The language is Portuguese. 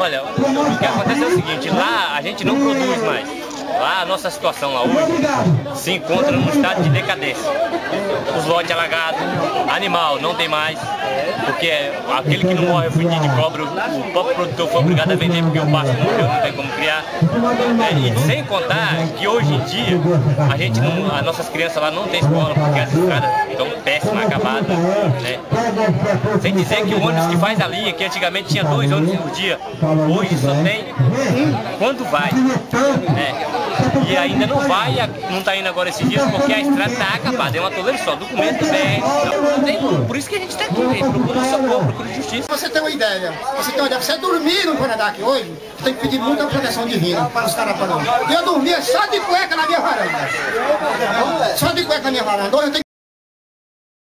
Olha, o que acontece é o seguinte, lá a gente não produz mais. Lá a nossa situação lá hoje se encontra num estado de decadência. Os lotes alagados, animal não tem mais, porque aquele que não morre é fudido de cobra, o próprio produtor foi obrigado a vender porque o pasto morreu, não tem como criar. É, e sem contar que hoje em dia a gente não, as nossas crianças lá não tem escola porque as estradas estão péssimas, acabadas. Sem dizer que o ônibus que faz a linha, que antigamente tinha dois ônibus por dia, hoje só tem quando vai. Né? E ainda não vai, não está indo agora esses dias porque a estrada está acabada. É uma toleira só, documento BR. Não tem, por isso que a gente está aqui, procura socorro, procura justiça. Você tem uma ideia, você tem uma ideia, você dormir no Canadá aqui hoje, tem que pedir muita proteção divina para os caras não. Eu dormia só de cueca na minha varanda. Só de cueca na minha varanda.